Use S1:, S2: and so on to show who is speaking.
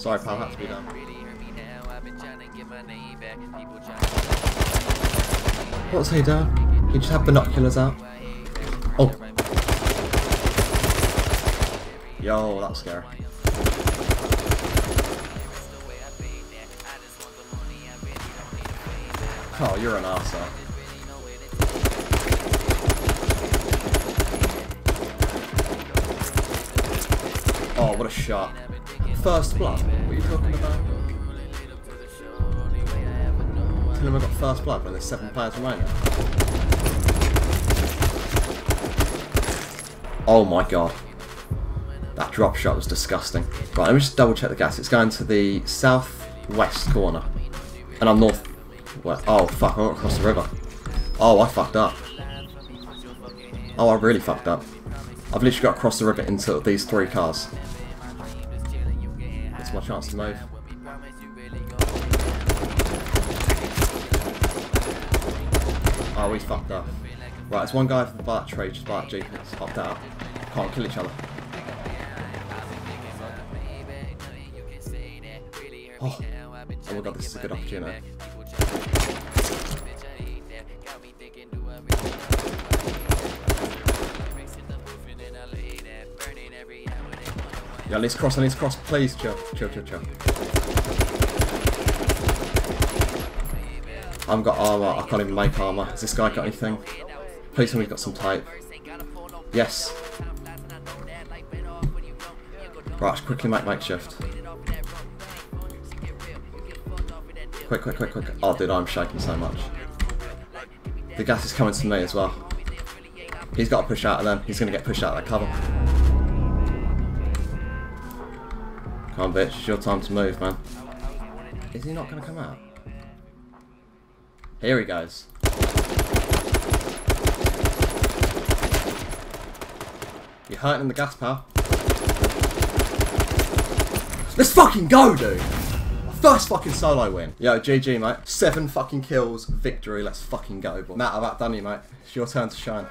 S1: Sorry, pal, had to be done. What's he doing? He just had binoculars out. Oh. Yo, that's scary. Oh, you're an arsehole. Oh, what a shot. First blood? What are you talking about? Tell got first blood when there's seven players remaining. Oh my god. That drop shot was disgusting. Right, let me just double check the gas. It's going to the southwest corner. And I'm north oh fuck, I went across the river. Oh, I fucked up. Oh, I really fucked up. I've literally got across the river into these three cars. It's my chance to move. Oh, he's fucked up. Right, there's one guy by that tree, just that jeep, it's hopped out. Can't kill each other. Oh, oh my god, this is a good opportunity. Yeah, let's cross, let's cross, please, chill, chill, chill, chill. I've got armour, I can't even make armour. Has this guy got anything? Please tell me he's got some type. Yes. Right, let's quickly make makeshift. Quick, quick, quick, quick. Oh, dude, I'm shaking so much. The gas is coming to me as well. He's got to push out of them. He's going to get pushed out of that cover. Come on, bitch. It's your time to move, man. Is he not going to come out? Here he goes. You're hurting the gas, pal. Let's fucking go, dude! First fucking solo win. Yo, GG, mate. Seven fucking kills, victory. Let's fucking go, boy. Matt, I've outdone you, mate. It's your turn to shine.